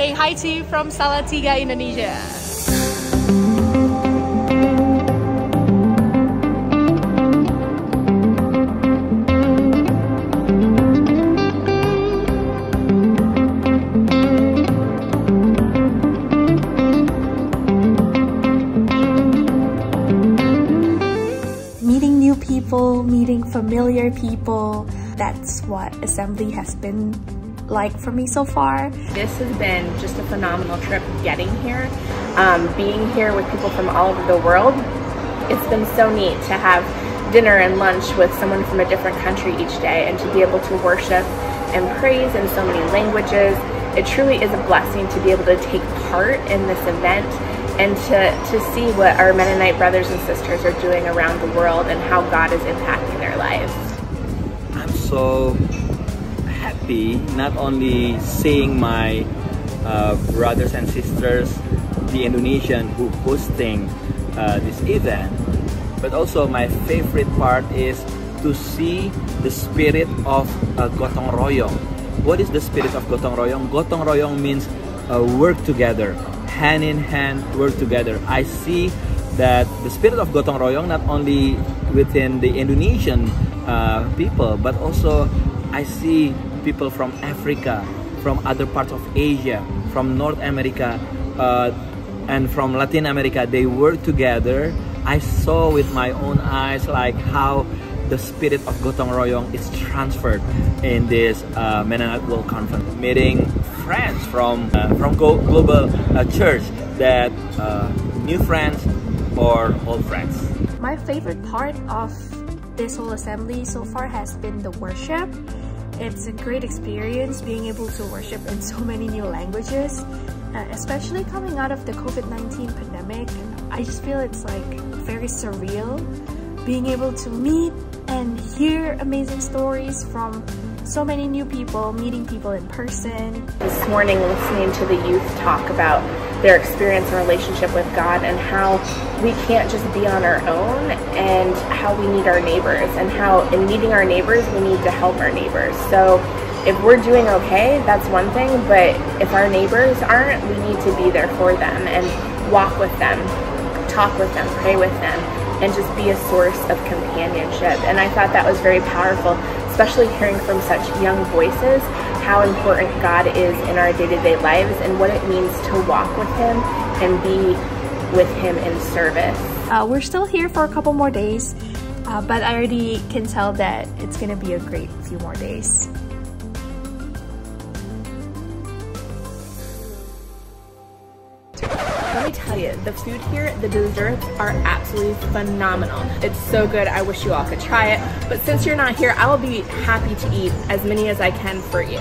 saying hi to you from Salatiga, Indonesia. Meeting new people, meeting familiar people, that's what assembly has been like for me so far. This has been just a phenomenal trip getting here. Um, being here with people from all over the world, it's been so neat to have dinner and lunch with someone from a different country each day and to be able to worship and praise in so many languages. It truly is a blessing to be able to take part in this event and to, to see what our Mennonite brothers and sisters are doing around the world and how God is impacting their lives. I'm so happy not only seeing my uh, brothers and sisters, the Indonesian who hosting uh, this event, but also my favorite part is to see the spirit of uh, gotong royong. What is the spirit of gotong royong? Gotong royong means uh, work together, hand in hand, work together. I see that the spirit of gotong royong not only within the Indonesian uh, people, but also I see people from Africa, from other parts of Asia, from North America, uh, and from Latin America. They work together. I saw with my own eyes like how the spirit of Gotong Royong is transferred in this uh, Mennonite World Conference. Meeting friends from uh, from Global uh, Church that uh, new friends or old friends. My favorite part of this whole assembly so far has been the worship. It's a great experience being able to worship in so many new languages, uh, especially coming out of the COVID-19 pandemic. I just feel it's like very surreal being able to meet and hear amazing stories from so many new people, meeting people in person. This morning listening to the youth talk about their experience and relationship with God and how we can't just be on our own and how we need our neighbors and how in meeting our neighbors we need to help our neighbors. So if we're doing okay, that's one thing, but if our neighbors aren't, we need to be there for them and walk with them, talk with them, pray with them, and just be a source of companionship. And I thought that was very powerful, especially hearing from such young voices how important God is in our day-to-day lives and what it means to walk with him and be with him in service. Uh, we're still here for a couple more days, uh, but I already can tell that it's gonna be a great few more days. Me tell you, the food here, the desserts are absolutely phenomenal. It's so good, I wish you all could try it. But since you're not here, I will be happy to eat as many as I can for you.